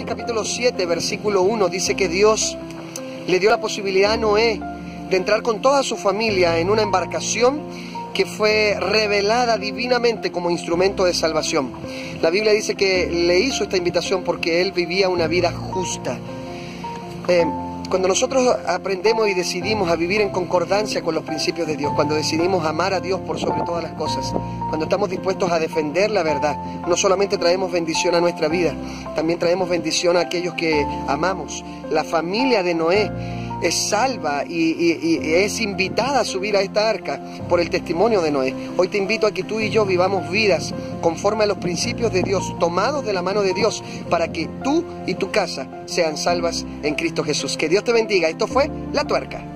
Capítulo 7, versículo 1 dice que Dios le dio la posibilidad a Noé de entrar con toda su familia en una embarcación que fue revelada divinamente como instrumento de salvación. La Biblia dice que le hizo esta invitación porque él vivía una vida justa. Eh, cuando nosotros aprendemos y decidimos a vivir en concordancia con los principios de Dios, cuando decidimos amar a Dios por sobre todas las cosas, cuando estamos dispuestos a defender la verdad, no solamente traemos bendición a nuestra vida, también traemos bendición a aquellos que amamos. La familia de Noé es salva y, es invitada a subir a esta arca por el testimonio de Noé. Hoy te invito a que tú y yo vivamos vidas conforme a los principios de Dios, tomados de la mano de Dios, para que tú y tu casa sean salvas en Cristo Jesús. Que Dios te bendiga. Esto fue La Tuerca.